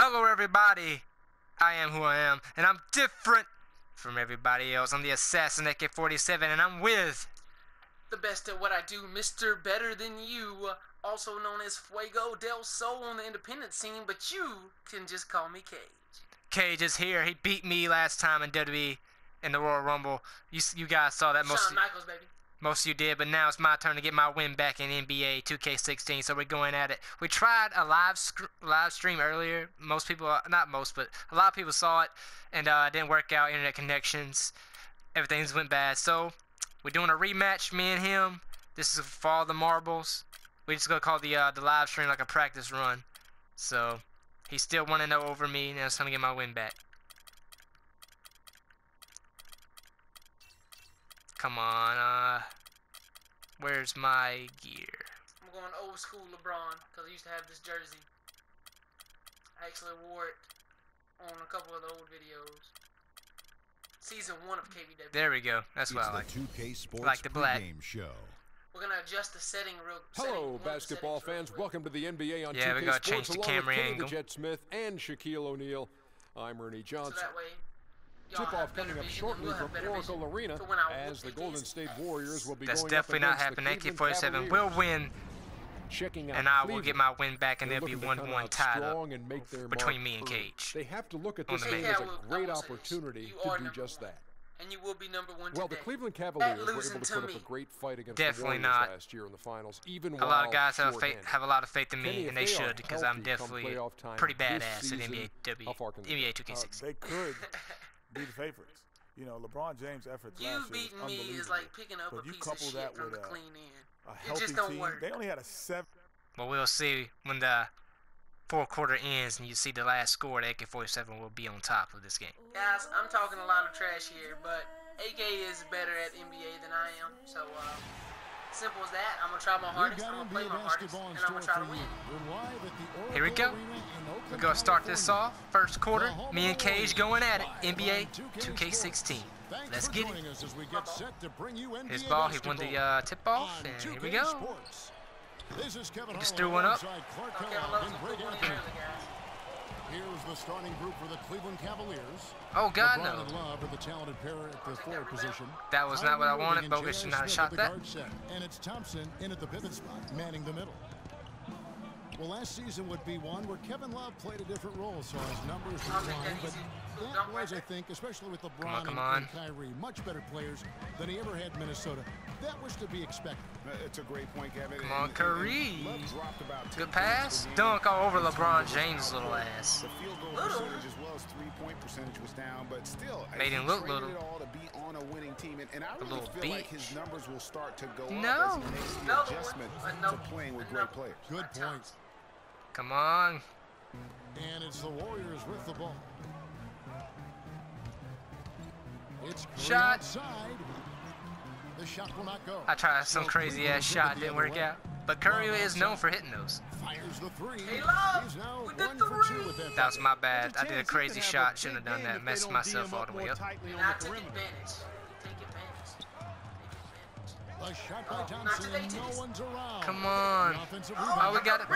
Hello, everybody. I am who I am, and I'm different from everybody else. I'm the assassin AK-47, and I'm with the best at what I do, Mr. Better Than You, also known as Fuego del Sol on the independent scene, but you can just call me Kage. Kage is here. He beat me last time in WWE in the Royal Rumble. You you guys saw that most. Shawn Michaels, baby. Most of you did, but now it's my turn to get my win back in NBA 2K16. So we're going at it. We tried a live live stream earlier. Most people, not most, but a lot of people saw it, and uh, it didn't work out. Internet connections, everything's went bad. So we're doing a rematch, me and him. This is for all the marbles. We just gonna call the uh, the live stream like a practice run. So he's still 1 0 over me, and I'm trying to get my win back. Come on, uh, where's my gear? I'm going old school LeBron because I used to have this jersey. I actually wore it on a couple of the old videos. Season one of KBW. There we go. That's what it's I like. the 2K Sports like the black. game show. We're gonna adjust the setting real. Hello, setting, one of the basketball fans. Welcome to the NBA on Yeah, 2K we gotta Sports, change the along camera with Kenny angle. the Jet Smith and Shaquille O'Neal. I'm Ernie So Johnson. that way, y'all Tip have off coming up shortly and we'll have from Oracle Arena for when I as the Golden. State Warriors will be That's going definitely up not happening. Cleveland AK-47 will win, Checking out and I will get my win back, and They're there'll be looking to 1-1 tied up and make their between me and. Kage. They have to look at this game main. as Yeah, a I will- I great will say this. opportunity to do just one. that. And you will be number one Well, the. Cleveland Cavaliers were able to to put up a great fight against Definitely the Warriors not. last year in the finals, even A lot of guys have faith, have a lot of faith in me, Kenny, and they they should, because I'm definitely pretty this badass at NBA, W, how far can they NBA 2K6. Uh, they could be the favorites. You know, LeBron James' efforts You last year beating me is like picking up But a you piece couple of that shit from with the a- clean end. A It healthy just don't team. work. They only had a seven. But we'll see when the fourth quarter ends and you see the last score. The AK-47 will be on top of this game. Guys, I'm talking a lot of trash here, but AK is better at NBA than I am. So, uh, simple as that. I'm gonna try my We've hardest. I'm gonna play my hardest, and I'm gonna try to win. you. We're live at the Here we go. Arena in Oakland, We're gonna start this off first quarter. Me and Cage going at it. NBA 2K16. Let's get it. us as we get set to bring you NBA His ball. He won the uh, tip off, and here we go. Sports. This is Kevin just threw one up. alongside Clark Kevin Kellogg Love's and a Greg good one Anthony. early, guys. Here's the starting group for the Cleveland Cavaliers. Oh God, no! Love the talented pair at the forward position. That was not what I wanted. Bogut should not have shot that. And it's Thompson in at the pivot spot, manning the middle. Well, last season would be one where Kevin Love played a different role, so his numbers I'll take declined. But that was, I think, especially with LeBron come and, on. and Kyrie, much better players than he ever had in Minnesota. That was to be expected. Uh, It's a great point, Kevin. Come on, And- and- Curry. and Love dropped about 10 Good pass. Dunk all over LeBron James' little ass. The field goal Little. percentage as well as three-point percentage was down, but still, Made him look traded little. it all to be on a winning team, and, and I really little feel like his numbers will start to go No. up as he makes the Another adjustment Another to playing with great players. Good Not point. Thompson. Come on. And it's the Warriors with the ball. It's Shot. outside. The shot will not go. I tried some So crazy ass shot, didn't work way. out. But Curry Love is known for hitting those. Fires the three. Hey, Love, with the one for two three. with that. That was my bad. I did a crazy shot. a Shouldn't have done that. Messed myself all up the way up. tightly And on I the took advantage. Take advantage. Take advantage. A shot by Oh, not No one's around. Come on. The Oh, we got it.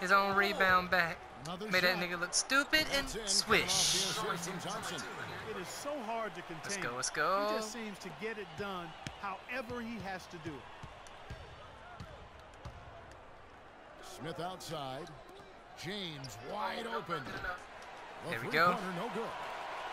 Back to Curry. His own rebound back. Another Made that nigga look stupid and That's in. swish. Coming off the assist from Thompson. It is so hard to contain. Let's go, let's go. He just seems to get it done however he has to do it. Smith outside. James wide open. The There we go. three-pointer, No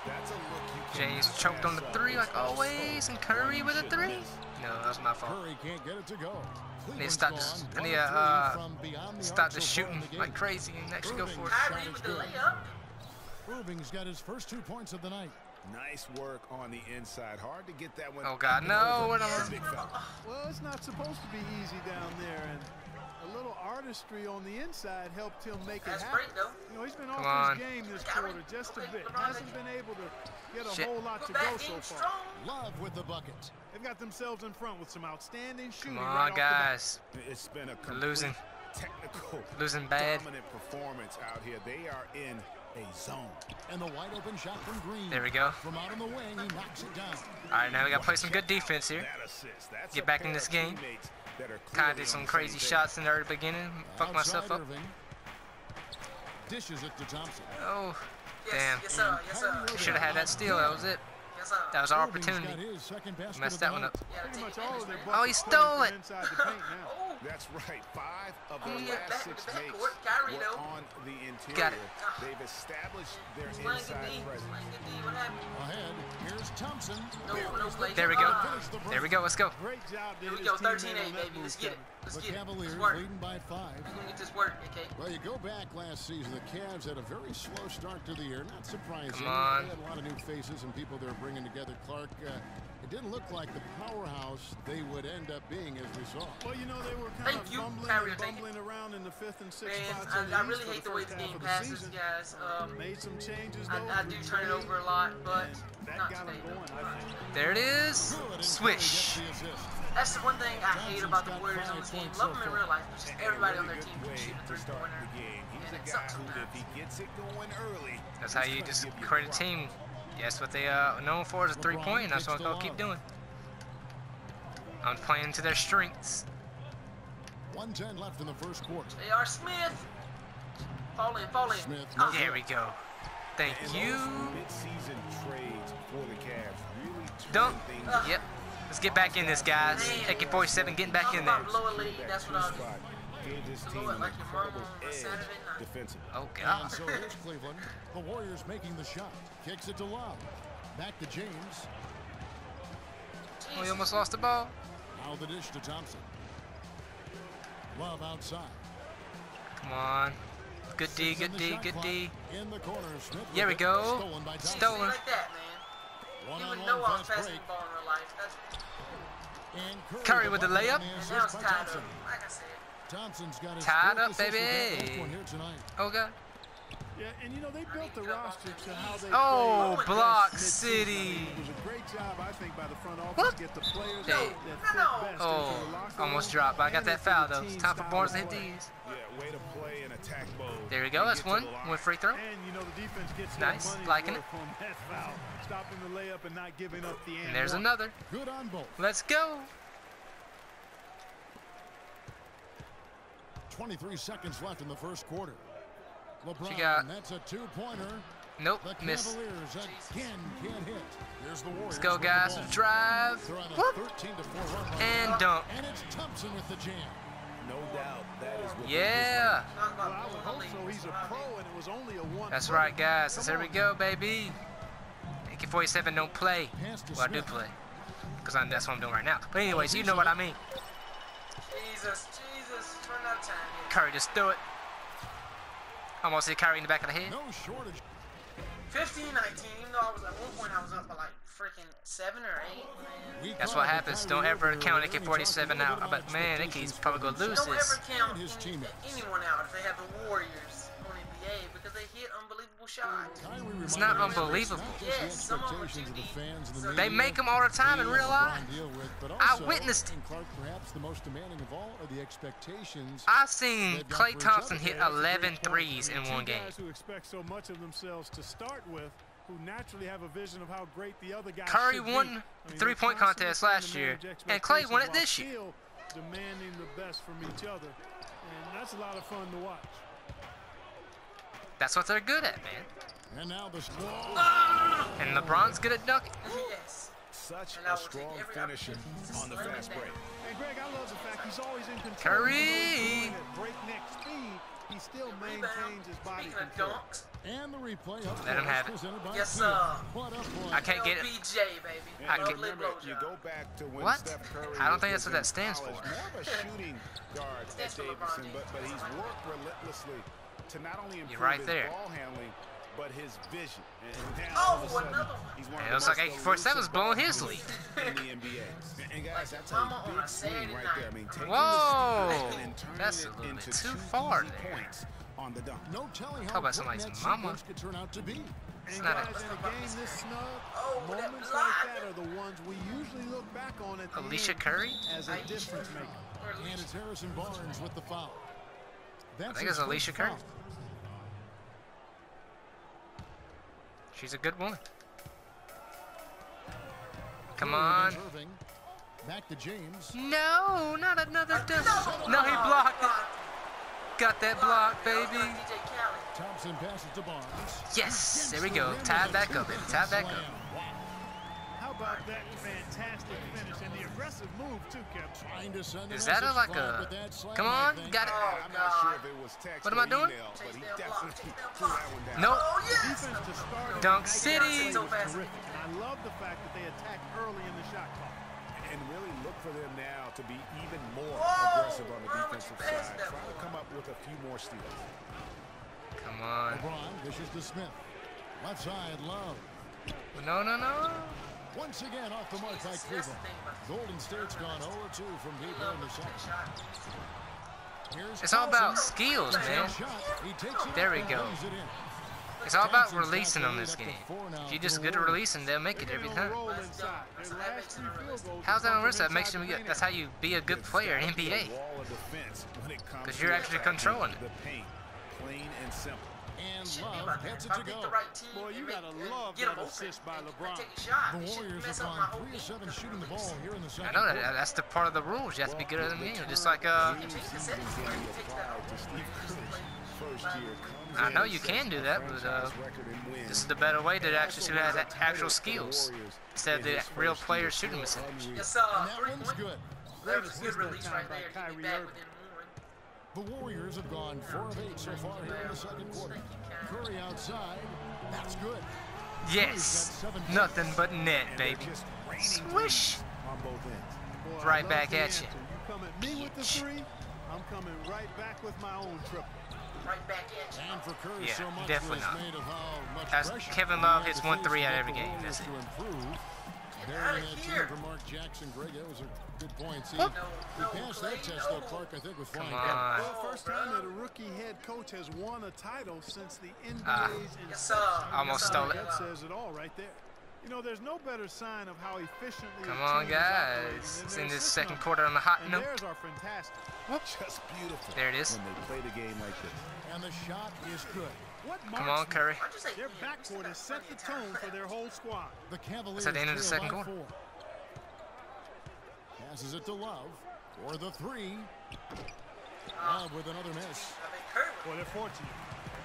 good. That's a look you can James choked on the three like always, and Curry with a three. No, that was my fault. Curry can't get it to go. Need to Cleveland's stop gone this. I need to three uh, from beyond the stop arc the so far in shooting like crazy and actually go for it. Shot Kyrie with the layup. Irving's got his first two points of the night. Nice work on the inside. Hard to get that one. Oh up God, no! over. What am That's I? a big foul. Well, it's not supposed to be easy down there, and a little artistry on the inside helped him make That's it happen. great, though. You know, he's been Come off on. his game this quarter just a bit. Hasn't been able to get a Shit. whole lot to go so far. strong. Love with the bucket. They've got themselves in front with some outstanding shooting. Come on, off the bat. guys. It's been a losing. technical, Losing bad. dominant performance out here. They are in a zone. And the wide open shot from Green. There we go. From out on the wing, he knocks it down. All right, now we gotta play some good defense here. That assist. That's Get back in this of game. Teammates that are Kind of did some crazy same page. shots in the early beginning. Fuck myself up. Dishes it to Thompson. Oh, damn. yes sir, yes sir. Should have had that steal. That was it. Yes sir. That was our opportunity. his second basket Messed that one up. Yeah, Pretty take much advantage, all of their man. buckets Oh, he stole from it. Inside the paint now. Oh, That's right. Five of Oh, their yeah, last back- six back mates were though. on the interior. Got it. They've established their slang inside D, presence. slang D. What happened? Ahead. Here's Thompson. No, no play. There we go. Ah, There we go. Let's go. Great job. to Here we go. 13 on 8, baby. Let's get it. Let's The get it. Cavaliers Let's work. leading by five. We're gonna get this work, okay? Well, you go back last season, the Cavs had a very slow start to the year. Not surprising. Come on. They had a lot of new faces and people they were bringing together. Clark, uh, it didn't look like the powerhouse they would end up being as we saw. Well, you know, they were kind Thank of you, fumbling Kyrie, and thank bumbling around in the fifth and sixth Man, spots in the I, I East really for hate the the way the game of the passes, guys. Um, Made some changes, though. I, I do turn it over a lot, but that not got today. going, I think. There it is. Good, and Swish. Curry gets the assist. That's the one thing I hate about the Warriors on five this team. Love them in real life, but just everybody on their team can shoot a three start pointer. the game. He's And it sucks sometimes. he gets it going early, That's how you just create a team. Yeah, that's what they uh known for is a three point, and that's what I'm gonna keep doing. I'm playing to their strengths. 110 left in the first quarter. J.R. Smith. Fall in, fall in. Smith, Ah, There we go. Thank And you. those mid-season trades for the Cavs really turn Dunk. things Ugh. Yep. Let's get back in this, guys. AK-47 getting back in there. About blow a lead, that that's two what I'll do. spot gave this team an like your mama incredible on edge defensively. Oh And so here's Cleveland. The Warriors making the shot. Kicks it to Love. Back to James. Oh, we almost lost the ball. Now the dish to Thompson. Love outside. Come on. Good D, Six good D, good clock. D. In the corner. Smith There with we go. Stolen by Stolen. Like that, man. One You on would know I was fast passing break. the ball in real life. That's, And Curry with the layup. and and now it's tied up. Like I said. Thompson's got his Tied fourth up, assist with that baby. last here tonight. Oh god. Yeah, and you know, they built the roster to how they Oh, play Block mid-season. City. It was a great job, I think, by the front office What? to get the players Hey. that fit No, no. best Oh, the almost dropped, but I got that foul though. It's time for style Barnes to hit play. these. Yeah, way to play in attack mode. There we go. That's one. the. One free throw. And you know the defense gets Nice, liking worth on that foul, stopping the layup and not giving up the And there's another. Good on both. Let's go. 23 seconds left in the first quarter. LeBron, got? that's a two-pointer. Nope, The miss. Again can't hit. Here's the Warriors. Let's go, with the guys. Drive. They're on a Whoop. 13 to 4 run And now. dunk. And it's Thompson with the jam. No doubt that is what Yeah. Talk Well, I would hope so. He's a That's pro, and it was only a one. That's play. right, guys. Come So there we go, baby. AK-47 don't play. Well, I do play. Because that's what I'm doing right now. But anyways, you know what I mean. Jesus, Curry just threw it. Almost hit Curry in the back of the head. No shortage. 15, 19, even though I was at one point I was up by like freaking seven or eight, man. That's what happens. Don't ever count era, and he AK-47 out. little But bit man, about that kid's expectations probably gonna lose Don't this. ever count And his any- anyone out if they have the Warriors on NBA because they hit unbelievable shots. It's not unbelievable. not just Yes, some of them are the too fans and the. They make them all the time in real life. With, but I also, witnessed it. Clark, perhaps the most demanding of all are the expectations. I seen They've got Klay Thompson hit Yeah, that's a great 11 threes in one game. guys who expect so much of themselves to start with, who naturally have a vision of how great the other guy Curry should be. won I mean, the three-point contest last year, and Klay won it expectations this while year. still demanding the best from each other, and that's a lot of fun to watch. That's what they're good at, man. And now the score. And LeBron's good at dunking. yes. Such And I a will take strong every finisher on the fast down. break. And Greg, I love the fact he's always in control. Curry! Even though he's going at breakneck speed, he still Rebound. maintains his body Speaking of control. dunks, And the replay Let him have it. Yes, sir. What. I can't get it. LBJ, baby. I can't- remember, you go back to when What? Steph Curry I don't think that's what that stands college, for. More of a shooting guard at Stands Davidson, but, but he's worked relentlessly to not only improve right his there. ball handling, but his vision. And oh, now all of a Oh, sudden, another one. he's one it looks like most AK-47 is blowing his lead. in the NBA. And, and guys, that's Mama a on big a swing Saturday right night. there. I mean, taking Whoa, the and turning that's a it little into bit too far there. points on the dunk. No telling Talk how about quick somebody's that mama. sequence could turn out to be. And not a- guys, in a game this snug, Oh, moments block. like that are the ones we usually look back on at the Alicia Curry? as a difference maker. And it's Harrison Barnes with the foul. That's think his it's Alicia first She's a good woman. Come on. Back to James. No, not another dunk. No, he blocked it. got that block, baby. Thompson passes to Barnes. Yes, there we go. Tied back up, baby. Tied back up. How about that fantastic finish and the aggressive move too, Kevin? Trying to send Is that a, like a? but that slam, Come on, got it. Oh, I'm not sure if it was text What am I doing? email, but he Chase that block, definitely chase that threw block. that one down. Nope. Oh, yes. Defense to start off Dunk City. So fast. I love the fact that they attacked early in the shot clock. And really look for them now to be even more Whoa, aggressive on the defensive side. that Try to come up with a few more steals. Come on. LeBron dishes to Smith. Left side, Love. No, no, no. Once again off the mark by That's Cleveland. thing about this. Golden State's gone 0-2 from deep here in the second. Shot. Here's It's all about skills, man. Shot. He takes it There we go. lays it in. It's all about releasing the on this game. If you for just the good at Warriors. releasing, they'll make it every time. roll Let's inside. go. Their So that last makes it three a field release. goals How's that on come risk? That makes you the get. paint That's how you be a good player in NBA. a wall of defense when it comes 'Cause to you're actually controlling it. The paint, plain and simple. And Shouldn't Love gets it I to go. right Boy, you gotta and love get that 'em open assist by and- and LeBron. Take a shot. The Warriors mess have up my gone whole 3 of 7 shooting the ball here in the I know that. That's the part of the rules. You have to be good at the game. Just like uh, Well, Change the seasons settings can where be you fix that applied to whole Steve thing. Kerr's first year comes I know you can do that, but, uh, franchise record in wins. this is the better way to actually Also who has actual title for the skills instead of the real first player shooting percentage. unreal. Yes, uh, three point. good. That was a good release right there. Kyrie Irving. Within one. The Warriors have gone 4 of 8 so far here in the second quarter. Curry outside. That's good. Yes. Nothing but net, baby. Swish. threes on both ends. Boy, Right back at you. You come at me with the three, I'm coming right back with my own triple. Right back at you. And for Curry, Yeah, so much definitely not. made of how much That's- Kevin Love hits one three to out of every game. That's to improve. outta that here. team from Mark Jackson, Greg, that was a good point. See, Whoop. he No, passed no, that test, no. though, Clark, I think, with Come flying on. Well, first time that a rookie head coach has won a title since the NBA's Ah. Yes, inception. Almost Yes, stole it. That says it all right there. You know, there's no better sign of how efficiently Come on, team is operating guys. It's in this second quarter on the hot note. theirs are fantastic. Just beautiful. There it is. When they play the game like this. And the shot is good. What Come on. Curry. Why'd you say Their yeah, we still backcourt has set the tone for their whole squad. The Cavaliers at the end of the second quarter. four. Passes it to Love for the three. Love with another miss. I mean, Curry was Well, they're fortunate.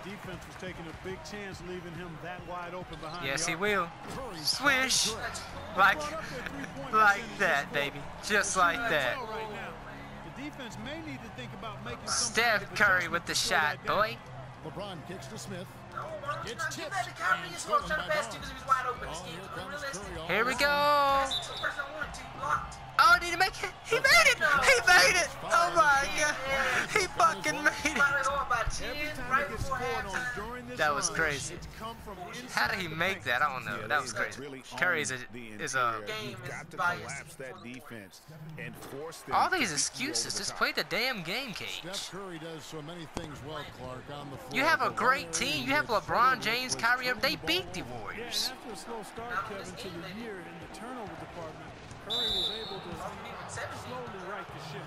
The defense was taking a big chance leaving him that wide open behind Yes, he will. Swish. shot is good. Like, Brought up their three-point like that, baby. Just like that. Right now. The defense may need to think about making some Steph Curry with the shot, that down. boy. LeBron kicks to Smith. No, why don't you It's not give tipped that to Kyrie? and It's what I'm stolen to pass to because he was wide open. Oh, here comes. Curry. Here we alone. go. Pass the person I wanted to. Blocked. Oh, did he make it? He made it! He made it! Oh my god! He fucking made it! go up by 10 Every time right it gets before scored on halftime. during this That was crazy. it's come from How did he make that? I don't know. That was crazy. really Curry's a is a. Game You've is got to biased collapse that for the defense and force them All these excuses. Just play the damn game, Kage. Steph Curry does so many things well, Clark, on the floor. You have a but great one team. area You have he LeBron struggled James, with Kyrie. They the beat ball the over. Yeah, Warriors. And after a slow start, Not Kevin, this to game, the they year in the turnover department, Curry was able to slowly right the ship.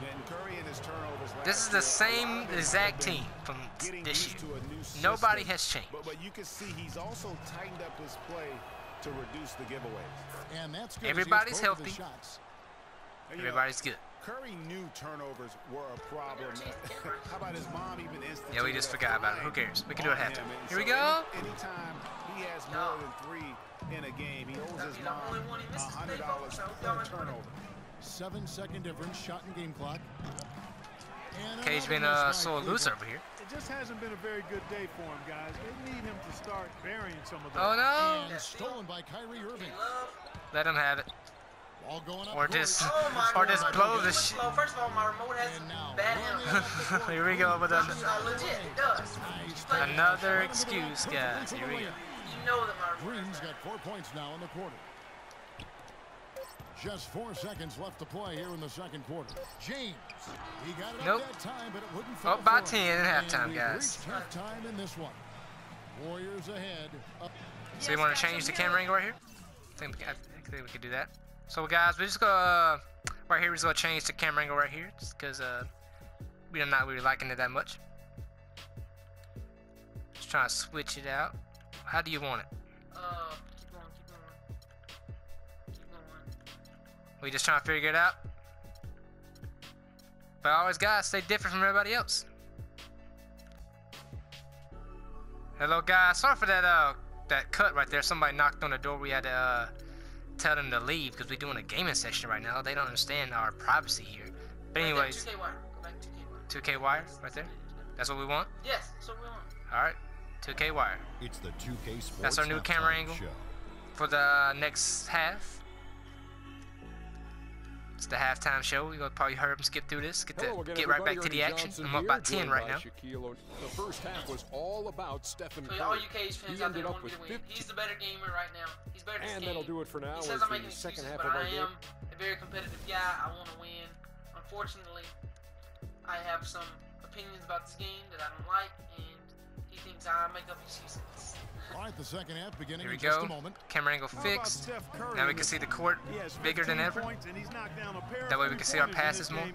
Then Curry and his turnovers This is the same lot of them exact team from this year. to a new Nobody has changed. But, but you can see he's also tightened up his play to reduce the giveaways. And that's good. Everybody's he hits both of his healthy. shots. And, you know, Everybody's good. Curry knew turnovers were a problem. How about his mom even instituted Yeah, we just forgot about it. Who cares? We can do it on halftime. him. And Here we go. Any, anytime he has more than three in a game, he owes his He's mom only one he misses a hundred big dollars per y'all ain't gonna- turnover. Seven second difference, shot and game clock. And Kage been miss uh, by so over here. It just hasn't been a very good day for him, guys. They need him to start burying some of those. Oh no! And stolen by Kyrie Irving. Let him have it. Ball going up Or just, Oh or just blow the shit. of First of all, my remote has And now bad running handling. up the court. Here we go with Uh, another, legit, it does. Nice Like, another Right into the rack, excuse, perfectly guys. Here we go. Layup. You know that my remote Green's has got four points now in the quarter. Just four seconds left to play here in the second quarter. James, he got it Nope. up that time, but it wouldn't fall Up by for 10 at And halftime, we've guys. reached halftime in this one. Warriors ahead. Up So you want to change the camera angle right here? I think we can, I think we could do that. So guys, we just go uh, right here. We're just gonna change the camera angle right here, just because uh, we're not really liking it that much. Just trying to switch it out. How do you want it? Uh, keep going, keep going. Keep going. We just trying to figure it out. But I always gotta stay different from everybody else. Hello, guys. Sorry for that uh that cut right there. Somebody knocked on the door. We had to uh, tell them to leave because we're doing a gaming session right now. They don't understand our privacy here. But Right there, anyways, 2K wire. Go back 2K wire. 2K wire right there. That's what we want. Yes, that's what we want. All right, 2K wire It's the 2K Sports That's our new camera angle. Show. for the next half. It's the halftime show. We're gonna probably hurry up and skip through this. Get to Hello again, get right everybody. back to the action. Johnson I'm up here, about 10 right now. Shaquille the first half was all about Stephen So all Curry. you Kage fans He out there ended up want me to with win. 50. He's the better gamer right now. He's better than And that'll do it for now He says I'm making the second excuses, half but of our I game. am a very competitive guy. I want to win. Unfortunately, I have some opinions about this game that I don't like, and he thinks I make up excuses. All right, the second half beginning Here we in just go. a moment. Camera angle fixed. Now we can see the court bigger than ever. And he's down a pair That way we can see our passes more. game.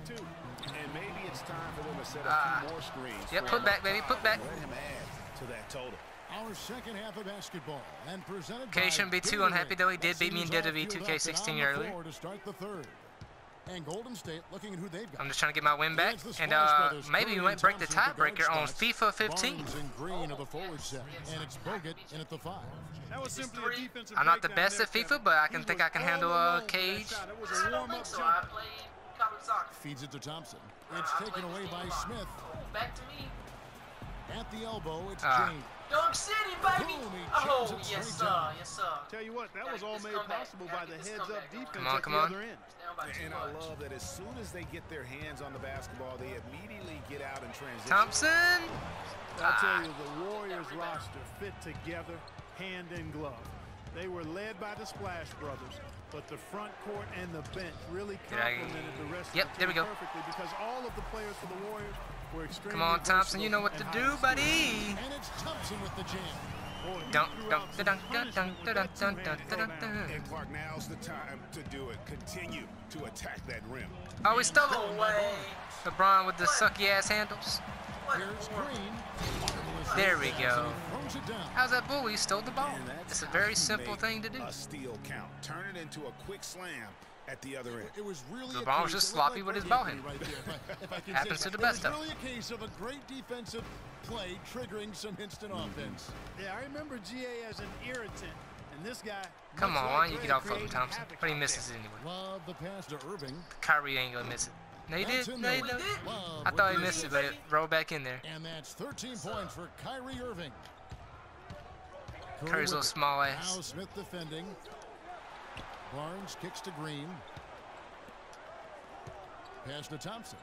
And maybe it's time for them to set a Ah. more screens. Yep, put back, baby, put back. Let him add to that total. Our second half of basketball and presented Okay, by shouldn't be too unhappy though. He did beat me in Seniors all WWE fueled up and 2K16 on earlier. To start the third. And Golden State looking at who they've got. I'm just trying to get my win back. And uh, maybe we might break the Thompson at the guard tiebreaker on. FIFA 15. Barnes Green the forward set, and it's Bogut in at the five. That was simply a defensive I'm not the best at FIFA, but I can think I can handle a cage. shot. It was I a don't think warm-up so. I played college soccer. Feeds it to Thompson. It's taken away by game a lot. Smith. Back to me. At the elbow, it's Ah. James. Dunk City, baby. Oh, yes, sir. Yes, sir. Tell you what, that Gotta was all made comeback. possible by the heads-up comeback going. defense Come on, at come the on. other end. It's down And I love that as soon as they get their hands on the basketball, they immediately get out and transition. Thompson. I'll Ah. tell you, the Warriors roster fit together hand in glove. They were led by the Splash Brothers, but the front court and the bench really Did I- complemented the rest Yep, of the there we team go. perfectly because all of the players for the Warriors were extremely Come on, Thompson. You know what to do, buddy. And it's Thompson with the jam. skilled. Boy, he Dunk, dunk, out dunk, dunk, dunk, with dunk, that dunk, two-handed dunk, dunk, dunk. And Clark, now's the time to do it. Continue to attack that rim. Oh, we stole No it. way. LeBron with the sucky ass handles. What? Here's Green. Marvelous There we go. and he throws it down. How's that bull? He stole the ball. It's a very simple thing to do. A steal count. Turn it into a quick slam at the other end. It was really a LeBron was case- just sloppy like with his ball defense right there, if I- if I can Happens to the best It of was really a case of a great defensive play triggering some instant Mm-hmm. offense. Yeah, I remember GA as an irritant, and this guy. Come on, like why don't you Greg, get off of him, Thompson? But he misses it anyway. Love the pass to Irving. Kyrie ain't gonna miss it. No, he did. in No, he did. I thought he missed it, but it rolled back in there. And that's 13 points for Kyrie Irving. Curry Curry's little it. small Now ass. Smith defending. Barnes kicks to Green. Pass to Thompson.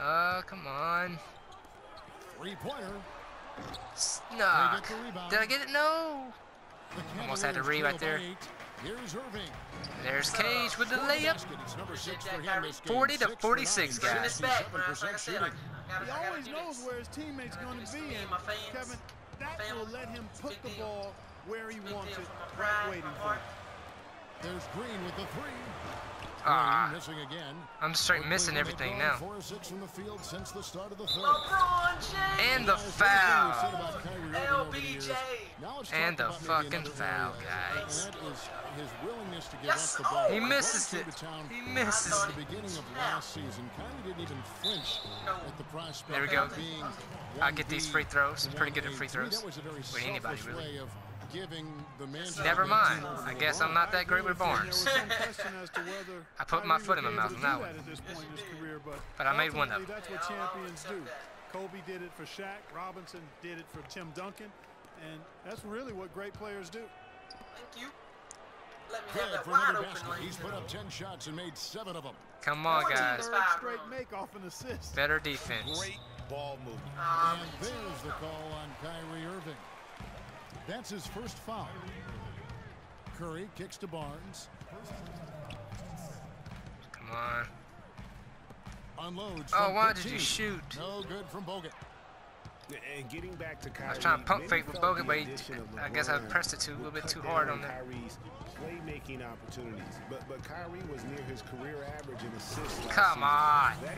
Oh, come on. Three-pointer. Snuck. They get the rebound. Did I get it? No. Almost had to Cavaliers read right there. Here's Irving. There's Kage with the layup. basket. It's number six Jack for him Kyrie. this game. 40 to 46, guys. back, man. Like I 67% said, I, shooting. I gotta, He always knows where his teammates going to be, and and my fans. Kevin, that will let him put the ball where he wants it, for my right pride, waiting for it. There's Green with the three. Ah, Green missing again. I'm straight missing everything now. Four or six from the field since the start of the third. LeBron James. And the Guys, what have you said foul. about Kyrie Irving over the years? LBJ. And the fucking foul, area, guys. That is his willingness to give Yes. up the ball. He Going misses it. the town He since misses the it. beginning of last season. Kyrie didn't even flinch at the prospect There we go. I'll get these free throws. to Pretty good at free throws. That was a very With anybody, really. Way of giving the Manchester Never mind. I guess I'm not that great with There Barnes. some question as to whether I put my foot in my mouth able on that one. at this point in his career, but, But I made one of ultimately, That's what Yeah, I'll- I'll champions do. that. Kobe did it for Shaq. Robinson did it for Tim Duncan, and that's really what great players do. Thank you. Let me have that for wide another open basket. lane. He's put up 10 shots and made seven of them. Come on, guys. is Third five, straight make off an assist. Better defense. Great ball movement. Um, And there's the call on Kyrie Irving. That's his first foul. Curry kicks to Barnes. Come on. Unloads. Oh, from why did you shoot? No good from Bogut. And getting back to Kyrie, was trying to pump many fake with felt Bogut, but he- I guess I pressed it too- a little bit too hard on there. Kyrie's playmaking opportunities, but but Kyrie was near his career average in assists. Come on. That even further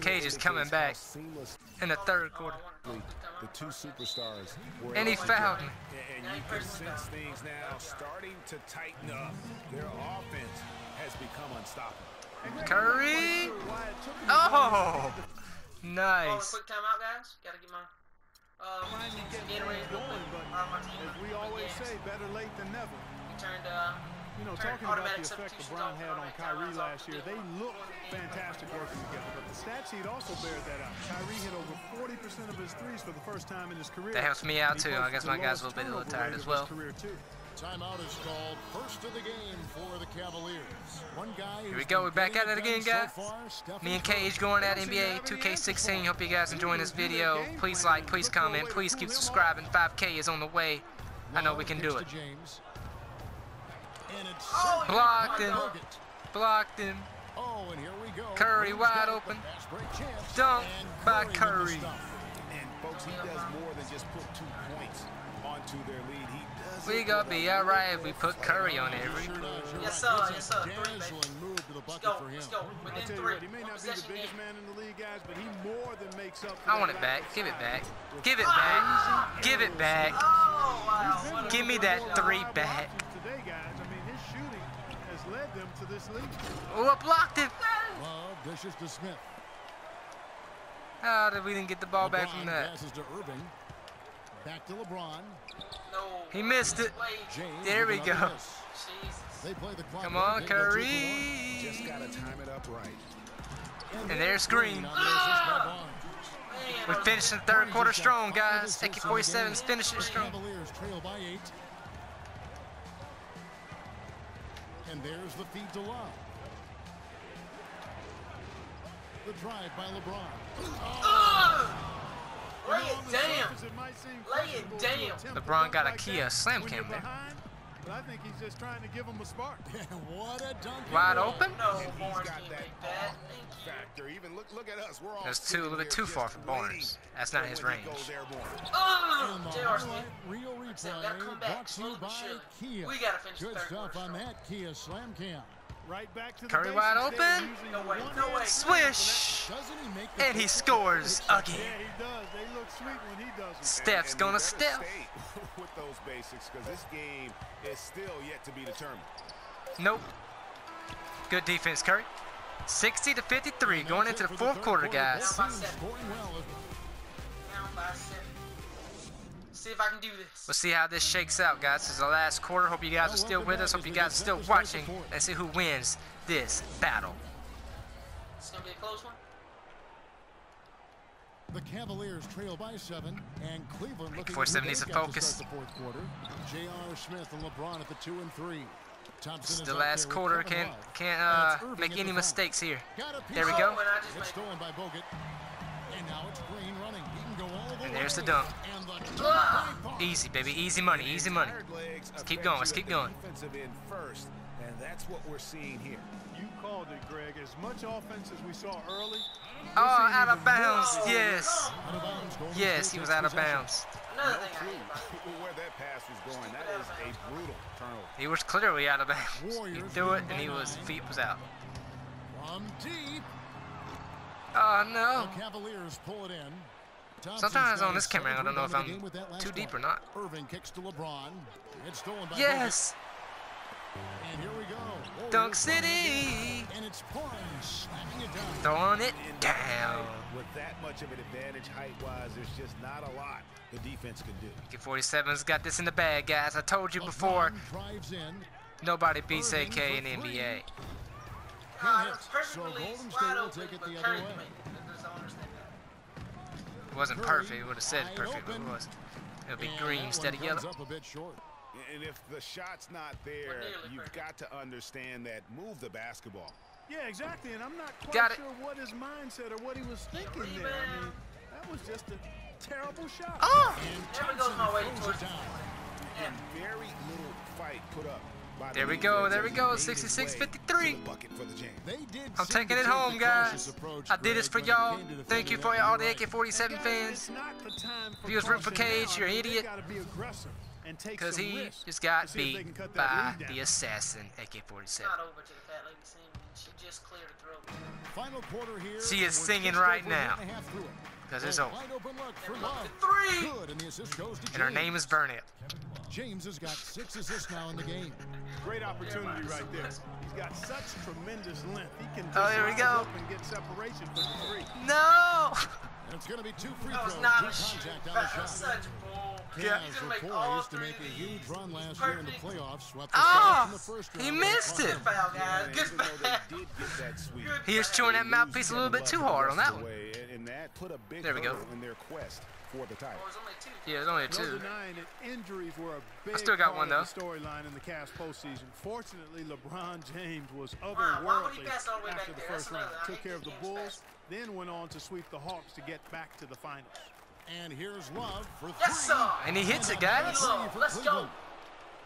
Kage is coming back. In the third quarter. the two superstars were. And he fouled play. me. And, and you can sense things now starting to tighten up. Their offense has become unstoppable. Curry. Why it took him Oh, nice. quick timeout, guys. Gotta get my uh, Trying to get Gatorade going, but Uh, as we always say, better late than never. We turned uh, You know, talking about the effect substitutions LeBron had on automatic Kyrie last year, they one- looked fantastic working together. But the stat sheet also bears that out. Kyrie hit over 40% of his threes for the first time in his career. That helps me out too. I guess my guys will be a little turnover tired as of well. career too. Timeout is called first of the game for the Cavaliers. One guy Here we go. We're back at it again, done so guys. far, Me and Curry. Kage going at NBA 2K16. Hope you guys enjoying this video. Please like, please comment, please keep subscribing. 5K is on the way. I know we can do it. James. And it's Oh, Blocked him. Blocked him. Oh, and here we go. Curry wide open. but fast break chance. Dunk by Curry. And folks, he does more than just put two points onto their lead. He does We it gonna be alright if we put. Curry on every Sure does. You're Yes, sir. Yes, sir. Three, move to the Let's bucket go. for him. Let's go. I'll Within tell you three. what, he may not be the biggest man in the league, guys, but he more than makes up I want it back. Give it back. Give it back. Give it back. Wow. He's What been a- Give me that of the three reliable back. options Today, guys. I mean, his shooting has led them to this lead. Oh, I blocked him. Love dishes to Smith. How did we didn't get the ball back from that? passes to Irving. Back to LeBron. No. He missed it. James. There we go. Jesus. They play the clock. Come on, They go two for one. Just Curry. gotta time it up right. And there's Green. on the assist by ah! Barnes. Man, We're those- finishing the third quarter Barnes has got strong, guys. assists in the AK-47's game. finishing strong. Cavaliers trail by eight. And there's the feed to Love. The drive by LeBron. Lay it down. Lay it down. LeBron got a Kia slam cam there. Behind, But I think he's just trying to give him a spark. what a dunk. Wide open. No, And he's Barnes got that make that. Thank you. factor. Even look, look at us. We're all That's too- a little bit too far just for Barnes. That's not his range. Oh, And the J.R. Smith. highlight reel said, replay we gotta come back brought to you by. Kia. We gotta finish Good stuff on that Kia slam cam. Right back to the Curry wide open. No way, no way. Swish. He make the And he scores again. he does. They look sweet when he does it. Steph's And gonna step. with those basics because this game is still yet to be determined. Nope. Good defense, Curry. 60 to 53, going into the fourth third quarter, Both guys. teams scoring well Down by seven. See if I can do this. We'll see how this shakes out, guys. This is the last quarter. Hope you guys are still with us. Hope you guys are still watching. Let's see who wins this battle. It's gonna be a close one. The Cavaliers trail by seven, and Cleveland looking who seven they've needs to focus. the fourth quarter. J.R. Smith and LeBron at the two and three. Thompson This is the last quarter. Can't can't uh, make any mistakes here. A There we go. it. When I just It's stolen by Bogut. And now it's Green running. He can go all the And way. there's the dunk. The dunk by Barnes. Easy, baby. Easy money. Easy money. Let's keep going, let's keep going. Defensive end first, and that's what we're seeing here. You called it, Greg. As much offense as we saw early. Oh, out of bounds. Yes. Out of bounds. Golden Yes, he was out of bounds. Another No thing I clue hate about it. where that pass was going. That is a brutal turnover. He was clearly out of bounds. He Warriors threw it and he was feet was out. From deep. Oh The no. Cavaliers pull it in. Thompson's Sometimes on this camera, I don't know if rebound of the I'm game with that last too deep or not. Irving kicks to LeBron. It's stolen by Yes. Bogut. Dunk City. again, And it's Barnes slamming it down. Throwing it down. With that much of an advantage height-wise, there's just not a lot the defense can do. AK-47's got this in the bag, guys. I told you before, drives in. nobody beats AK in for the. NBA. So Golden State will take it the other way. it. I just don't understand that. It wasn't perfect. It would have said perfect, but it open. was. It'll be green instead of one yellow. Comes up a bit short. And if the shot's not there, you've perfect. got to understand that move the basketball. Yeah, exactly. And I'm not quite Got it. sure what his mindset or what he was thinking there. I mean, that was just a terrible shot. Oh! And Never goes my way Thompson towards throws down. And very little fight put up. There we go, there we go, made his 66-53. bucket for the jam. They did I'm taking it home, guys. approach, I did this for y'all. Thank you for that all the. AK-47 fans. it's not the time for If you was rooting for Kage, now. you're I an mean, they idiot. Gotta be aggressive and take Because he risks just got see if they beat can cut that by the assassin AK-47. Not over to the fat lady singing. She just cleared her throat. Final quarter here. She is singing right over a minute now. and a half through it. Because it's over. open look for And Love. three. Good, and the assist goes to And her name is Burnett. James has got six assists now in the game. Great opportunity right there. He's got such tremendous length. He can oh, just Oh, here we go. and get separation for the three. No! And it's going to be two free That throws, was not a shoot. That was shot. such bull. Yeah. He's Cavs gonna were make all poised to three make a of huge these. run last year in the Perfect. playoffs. Swept the Ah, Celtics in the first he round. missed But it. Good foul, guys. And Good even though foul. they did get that sweep, Good He was foul. chewing that they mouthpiece a lose little bit Kevin too Love hard the on rest that of the one. way, and- And that put a big There we go. hurdle in their quest for the title. Oh, it's only two. Yeah, there's only a No two. denying it, injuries were a big still got part one, of the storyline in the Cavs postseason. Fortunately, LeBron James was Wow, why would he otherworldly pass all the way after back the there? first That's round. another- I Took hate care of these the games Bulls, fast. then went on to sweep the Hawks to get back to the finals. And here's Love for three. Yes, sir. And he hits it, guys. three Love, for let's go. Cleveland.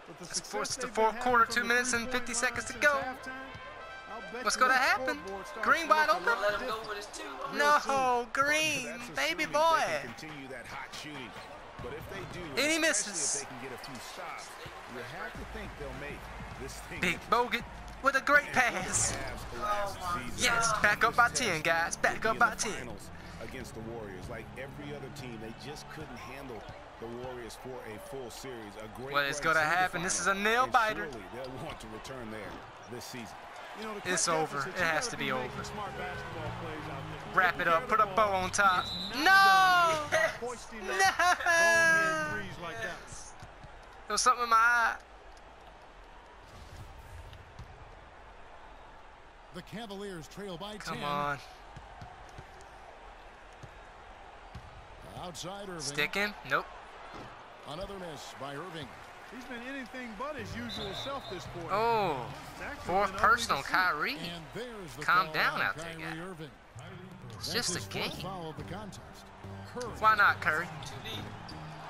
But the Let's force the fourth quarter, two minutes and 50 seconds to go. since halftime, I'll bet What's gonna happen? Green to wide open? Let him go with his two. No, But Green, baby boy. They can continue that hot shooting. But if they do, And he misses. if they can get a few stops, have to think they'll make this. Big Bogut with a great And for the pass. Oh, Yes, back up by 10, guys. Back up by 10. finals Against the Warriors, like every other team, they just couldn't handle the Warriors for a full series. A great Well, it's gonna happen. This is a nail biter. They'll want to return there this season. You know, It's over. It has gotta to be over. smart basketball plays out there. Wrap it care up. Put a bow on top. No! done by hoisting up bonehead No! threes like that. There was something in my eye. The Cavaliers trail by 10. Come on. Outside Irving. Stick him? Nope. Another miss by Irving. He's been anything but his usual self this quarter. Oh, It's actually fourth been ugly to personal, see. Kyrie. And there's the Calm down on out there, Kyrie guy. Irving. It's That's just a game. foul of the contest. Why not, Curry?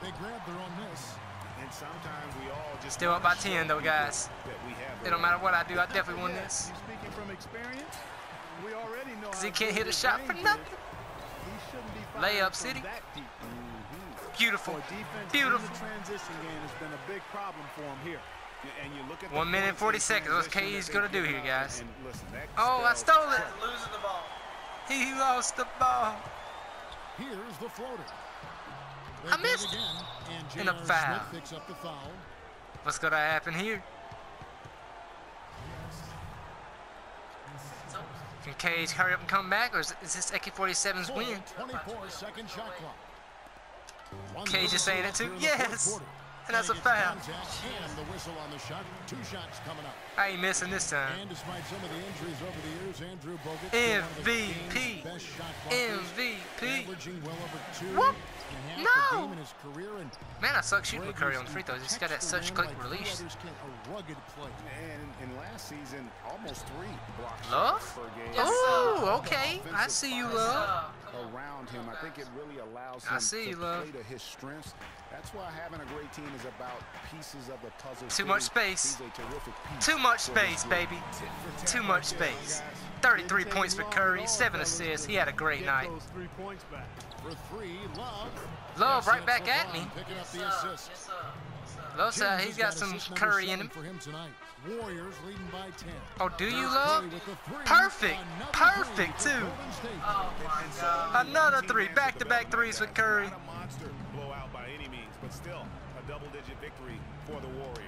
They grabbed their own miss. And sometimes we all just Still up by 10 though, guys. that we have It don't matter what I do, I definitely win Yes, this. Speaking from experience. We already know Cause he can't hit a shot for nothing. He shouldn't be Layup city. Mm-hmm. Beautiful. For defense in Beautiful. transition game has been a big problem for him here. And you look at One minute, 40 in seconds. What's transition KD's that gonna do here, guys? listen, Oh, I stole it. Losing the ball. He lost the ball. Here's the floater. They I missed. again, and And a J.R. foul. Smith picks up the foul. What's gonna happen here? Can Kage hurry up and come back, or is, is this AK-47's win? 24 second shot clock. Kage is saying it too. here in the fourth Yes. And that's a foul. And the whistle on the shot. Two shots coming up. I ain't missing this time. And despite some of the injuries over the years, Andrew Bogut still one of the MVP. game's best shot blockers, MVP. averaging well over two Whoop. And a half No. a game in his career. And Man, I suck shooting with Curry on the free and throws. He's got that such quick like release. others can. A rugged play. And last season, almost three block Love? shots. Yes, Oh, okay. I see you, love. sir. Come on. around him. I think it really allows I him see to you, love. play to his strengths. That's why having a great team is about pieces of the puzzle. Too much space. He's a terrific piece Too much space, baby. Too much space. 33 points for Curry, 7 assists. He had a great night. three points back. For three, Love. Love right back at me. LeBron Picking up the Yes, sir. assist. Yes, sir. Yes, sir. Love said James he's has got some Curry in him. For him tonight. Warriors leading by 10. Oh, do you, love? with the three. Perfect. Perfect, too. Oh my God. Another three, back-to-back the threes with. Curry. Not a monster blowout by any means, but still a double-digit victory for the Warriors.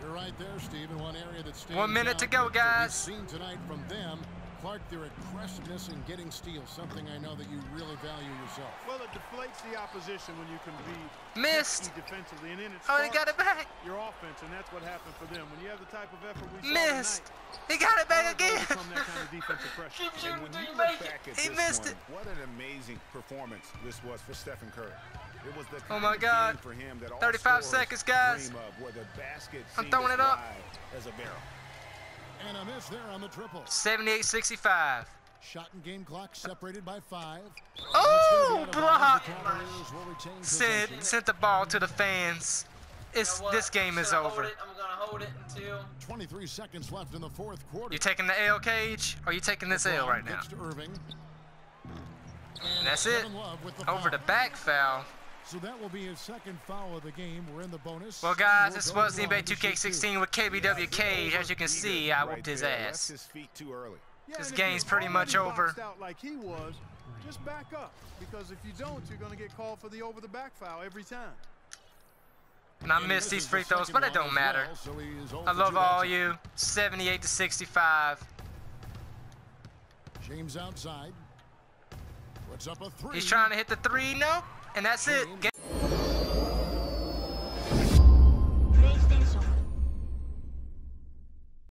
You're right there, Steve. In one area that stands One minute to go, guys. We've seen tonight from them. Clark, their aggressiveness in getting steals, something I know that you really value yourself. Well, it deflates the opposition when you can be Missed. defensively, and then it Oh, he got it back. your offense, and that's what happened for them. When you have the type of effort we saw Missed. tonight, He got it back again. kind of. Keep shooting when you you make it. He missed one, it. what an amazing performance this was for Stephen Curry. It was the Oh my God. game for him that all 35 scorers seconds, guys. dream of, where the basket I'm seemed throwing as it up. wide as a barrel. And a miss there on the triple. 78-65. Shot and game clock separated by five. Oh, That's gonna be out of bounds. block. The Cavaliers will retain Sent, sent the ball to the fans. It's You know this game is Should I over. it? I'm gonna hold it until 23 seconds left in the fourth quarter. You taking the L cage, or you taking this L right now? Pitch to Irving. And that's it. Kevin Love with the Over the back foul. So that will be his second foul of the game. We're in the bonus. Well, guys, we'll this was to NBA Love to shoot two. 2K16 with KBW Kage. As you can see, I Right whooped his there, ass. his feet too early. Yeah, This game's pretty much over. Out like he was, just back up because if you don't, you're going to get called for the over the back foul every time. And I And he missed these misses free throws, but it don't matter. well, so he is 0 I love all you. 78 to 65. James outside. Puts up a three. He's trying to hit the three. No. And that's it.